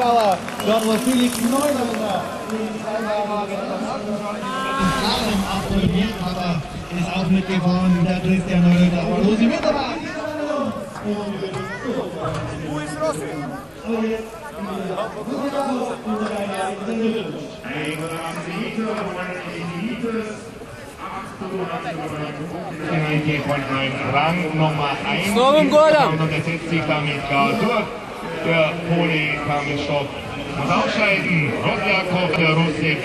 Bauer. Dort, wo Felix Neumann absolviert, aber ist auch mitgefahren der Christian Röder. Aber Rosi mit dabei. Wo ist Rossi? Von Rang Nummer 1 und und setzt sich damit klar durch. Der Pole Kamenstock muss ausscheiden. Rosjakov, der Russe,